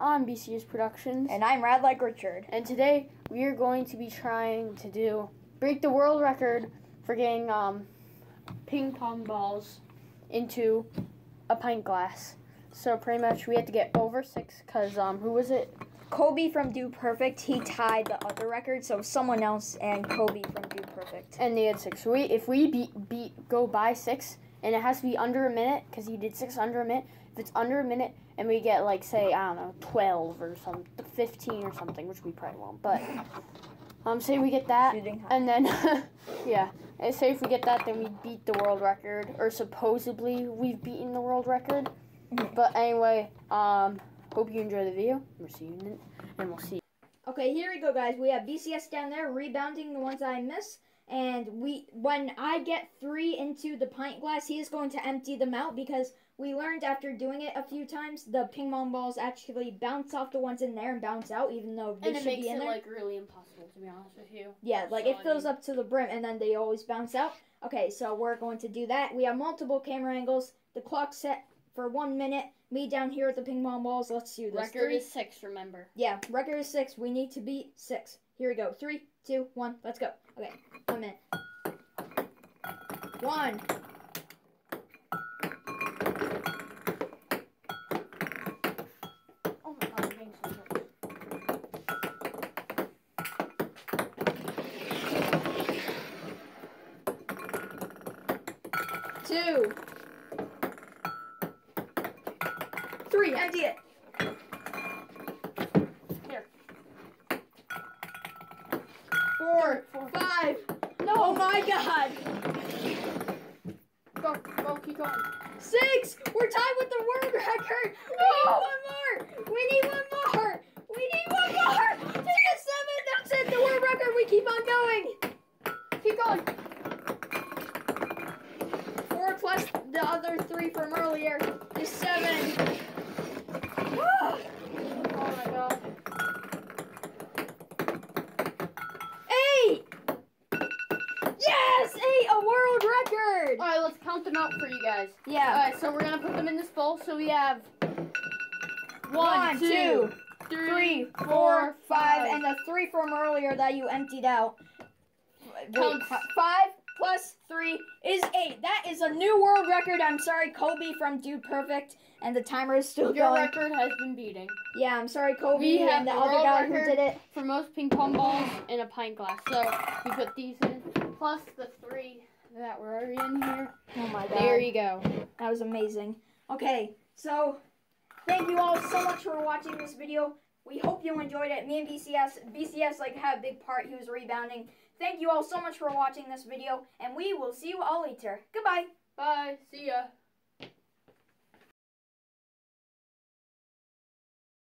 I'm BCS Productions, And I'm Rad Like Richard. and today we are going to be trying to do break the world record for getting um, ping pong balls into a pint glass. So pretty much we had to get over six because um, who was it? Coby from Dude Perfect, he tied the other record, so someone else and Coby from Dude Perfect. And they had six. So we, if we beat beat go by six, and it has to be under a minute because he did six under a minute. If it's under a minute and we get like say I don't know twelve or some fifteen or something, which we probably won't, but um say we get that, and then yeah, and say if we get that, then we beat the world record, or supposedly we've beaten the world record. But anyway, um, hope you enjoy the video. We'll see you it, and we'll see. Okay, here we go, guys. We have BCS down there rebounding the ones I miss. And we, when I get three into the pint glass, he is going to empty them out because we learned after doing it a few times, the ping pong balls actually bounce off the ones in there and bounce out, even though they And it should makes be in it there. like really impossible to be honest with you. Yeah, like it I fills mean- up to the brim and then they always bounce out. Okay, so we're going to do that. We have multiple camera angles. The clock set for one minute. Me down here at the ping pong balls. Let's do this. Record Three- is six. Remember. yeah, record is six. We need to beat six. Here we go. Three, two, one. Let's go. Okay, one minute. One. Oh my god, I'm so close. Two. Three. Empty it. Here. Four. Four. Five. No! Oh my god. Go, go, keep going. Six! We're tied with the world record! We need one more! We need one more! We need one more! Take a seven! That's it! The world record! We keep on going! Keep going. Four plus the other three from earlier is seven. Record! Alright, let's count them out for you guys. Yeah. Alright, so we're gonna put them in this bowl. So we have One, two, three, three, four, five, and the three from earlier that you emptied out. Wait, five plus three is eight. That is a new world record. I'm sorry, Coby from Dude Perfect, and the timer is still Your going. record has been beating. Yeah, I'm sorry, Coby, We and the the other guy who did it. For most ping pong balls in a pint glass. So we put these in, plus the three that were already in here. Oh my god, There you go. that was amazing. Okay, so thank you all so much for watching this video. We hope you enjoyed it. Me and BCS, BCS like had a big part. He was rebounding. Thank you all so much for watching this video, and we will see you all later. Goodbye. Bye. See ya.